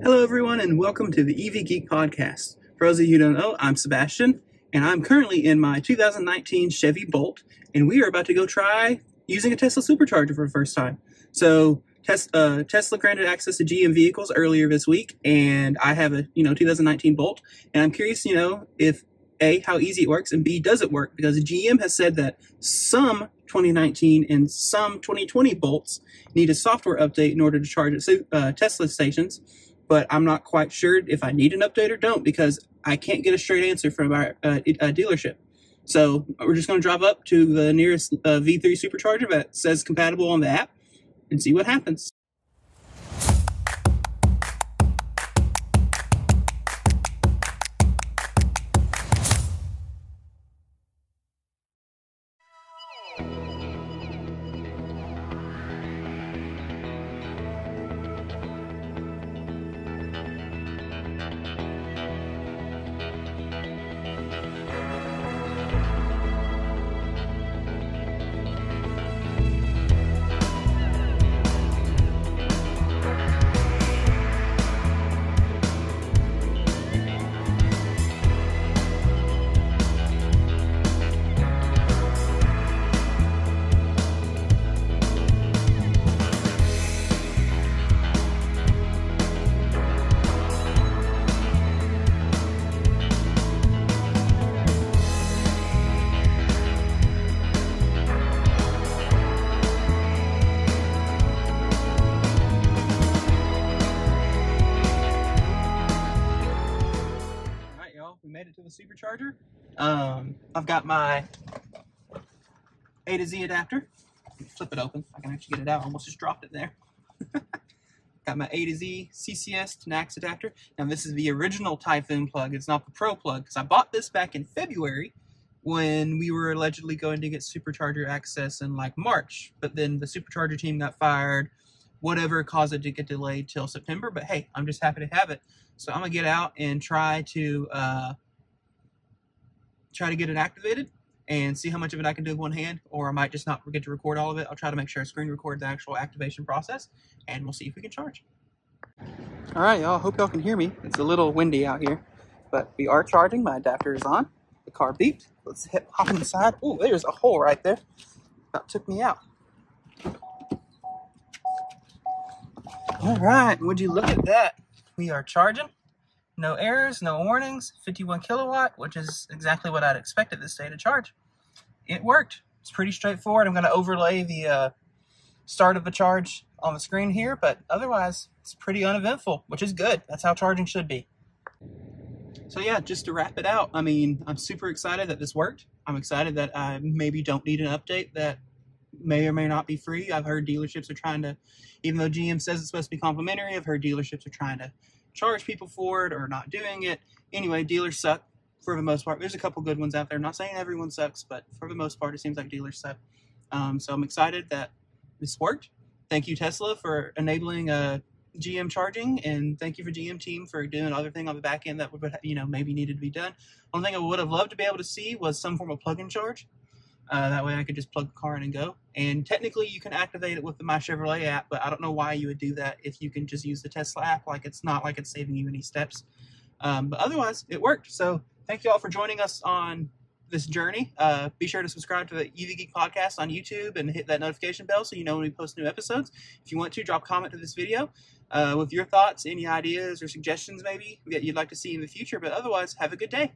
Hello, everyone, and welcome to the EV Geek Podcast. For those of you who don't know, I'm Sebastian, and I'm currently in my 2019 Chevy Bolt, and we are about to go try using a Tesla supercharger for the first time. So, uh, Tesla granted access to GM vehicles earlier this week, and I have a you know 2019 Bolt, and I'm curious, you know, if a how easy it works, and b does it work? Because GM has said that some 2019 and some 2020 Bolts need a software update in order to charge at uh, Tesla stations but I'm not quite sure if I need an update or don't because I can't get a straight answer from our uh, dealership. So we're just going to drive up to the nearest uh, V3 supercharger that says compatible on the app and see what happens. The supercharger. Um, I've got my A to Z adapter. Flip it open. I can actually get it out. Almost just dropped it there. got my A to Z CCS to NACS adapter. Now this is the original Typhoon plug. It's not the Pro plug because I bought this back in February when we were allegedly going to get supercharger access in like March. But then the supercharger team got fired. Whatever caused it to get delayed till September. But hey, I'm just happy to have it. So I'm gonna get out and try to uh, try to get it activated and see how much of it I can do with one hand, or I might just not forget to record all of it. I'll try to make sure I screen record the actual activation process, and we'll see if we can charge. All right, y'all. Hope y'all can hear me. It's a little windy out here, but we are charging. My adapter is on. The car beeped. Let's hit hop inside. Oh, there's a hole right there. That took me out. All right, would you look at that? We are charging. No errors, no warnings, 51 kilowatt, which is exactly what I'd expect at this state of charge. It worked. It's pretty straightforward. I'm going to overlay the uh, start of the charge on the screen here, but otherwise it's pretty uneventful, which is good. That's how charging should be. So yeah, just to wrap it out, I mean, I'm super excited that this worked. I'm excited that I maybe don't need an update that may or may not be free. I've heard dealerships are trying to, even though GM says it's supposed to be complimentary, I've heard dealerships are trying to charge people for it or not doing it. Anyway, dealers suck for the most part. There's a couple good ones out there. I'm not saying everyone sucks, but for the most part, it seems like dealers suck. Um, so I'm excited that this worked. Thank you, Tesla, for enabling uh, GM charging, and thank you for GM team for doing other thing on the back end that would you know maybe needed to be done. One thing I would have loved to be able to see was some form of plug-in charge. Uh, that way I could just plug the car in and go. And technically you can activate it with the My Chevrolet app, but I don't know why you would do that if you can just use the Tesla app. Like it's not like it's saving you any steps. Um, but otherwise, it worked. So thank you all for joining us on this journey. Uh, be sure to subscribe to the EV Geek podcast on YouTube and hit that notification bell so you know when we post new episodes. If you want to, drop a comment to this video uh, with your thoughts, any ideas or suggestions maybe that you'd like to see in the future. But otherwise, have a good day.